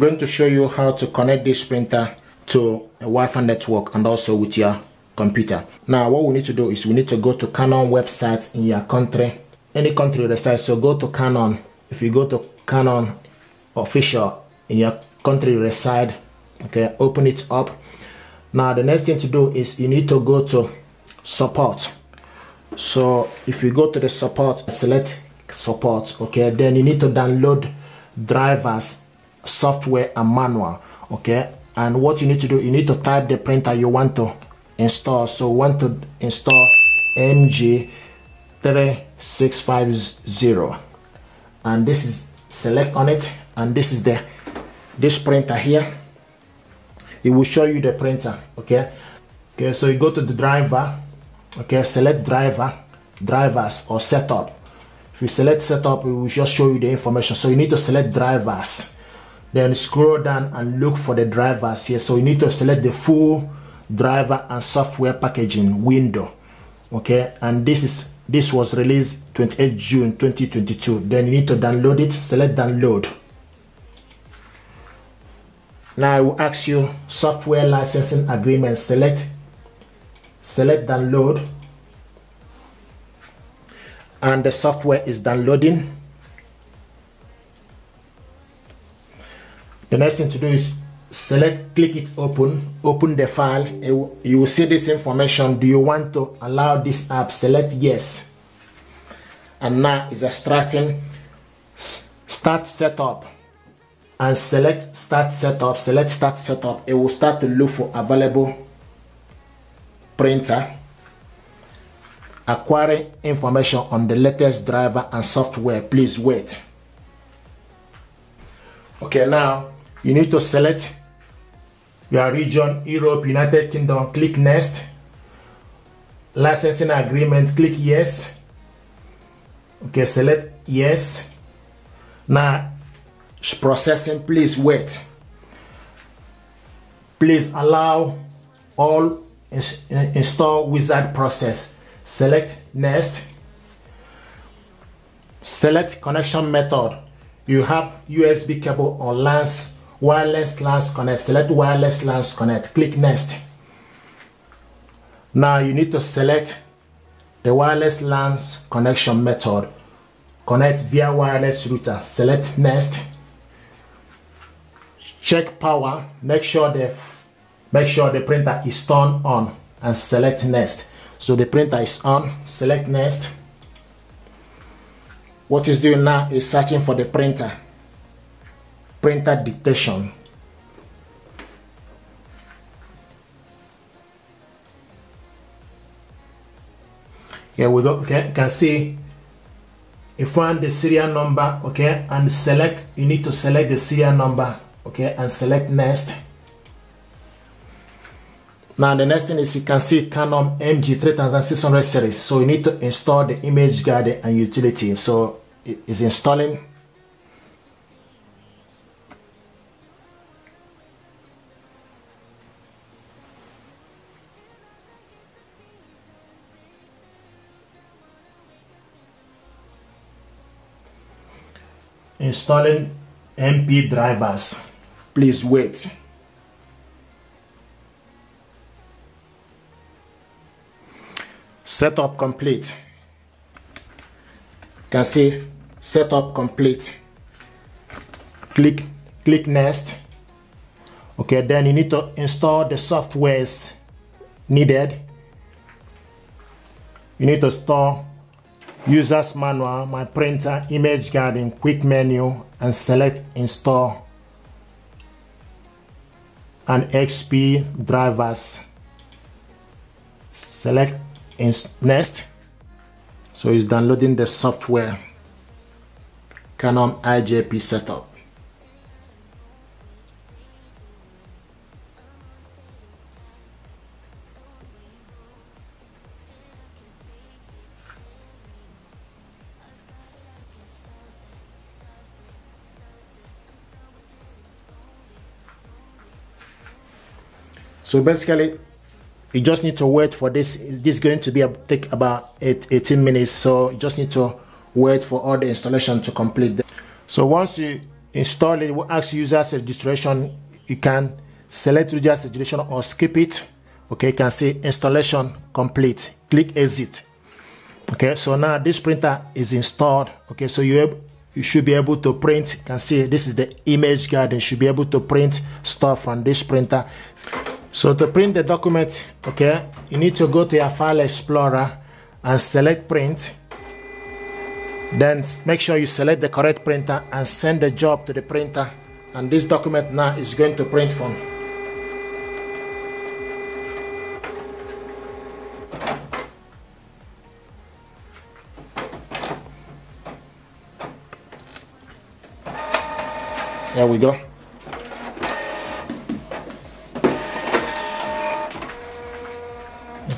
going to show you how to connect this printer to a Wi-Fi network and also with your computer. Now what we need to do is we need to go to Canon website in your country, any country reside. So go to Canon. If you go to Canon official in your country reside, okay, open it up. Now the next thing to do is you need to go to support. So if you go to the support, select support, okay, then you need to download drivers, software and manual, okay. And what you need to do, you need to type the printer you want to install. So want to install MG3650 and this is select on it and this is the this printer here. It will show you the printer okay? Okay so you go to the driver okay? Select driver drivers or setup. If you select setup it will just show you the information. So you need to select drivers then scroll down and look for the drivers here. So you need to select the full driver and software packaging window okay? And this is this was released 28 June 2022 then you need to download it. Select download. Now I will ask you software licensing agreement select select download. And the software is downloading the next thing to do is select click it open open the file. You will see this information. Do you want to allow this app? Select yes. And now it's extracting start setup. And select start setup. Select start setup. It will start to look for available printer. Acquiring information on the latest driver and software. Please wait. Okay now you need to select your region, Europe, United Kingdom, click next. Licensing agreement, click yes. Okay, select yes. Now, processing, please wait. Please allow all install wizard process. Select next. Select connection method. You have USB cable or LANs wireless LAN connect. Select wireless LAN connect. Click next. Now you need to select the wireless LAN connection method. Connect via wireless router. Select next. Check power. Make sure the make sure the printer is turned on and select next. So the printer is on. Select next. What is doing now is searching for the printer printer dictation. Here we go, okay, you can see you find the serial number, okay, and select, you need to select the serial number, okay, and select next. Now the next thing is you can see Canon MG3600 series. So you need to install the image guard and utility. So it is installing installing MP drivers. Please wait. Setup complete. You can see setup complete. Click click next. Okay, then you need to install the softwares needed. You need to store users manual, my printer, Image Garden, quick menu, and select install and XP drivers. Select next. So it's downloading the software Canon IJP setup. So basically, you just need to wait for this. This is going to be a, take about eight, 18 minutes. So you just need to wait for all the installation to complete. So once you install it, it will ask users registration. You can select users registration or skip it. Okay, you can see installation complete. Click exit. Okay, so now this printer is installed. Okay, so you you should be able to print. You can see this is the image guide. You should be able to print stuff from this printer. So to print the document, okay, you need to go to your file explorer and select print. Then make sure you select the correct printer and send the job to the printer. And this document now is going to print from. There we go.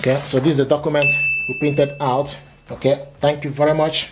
Okay, so this is the document we printed out. Okay, thank you very much.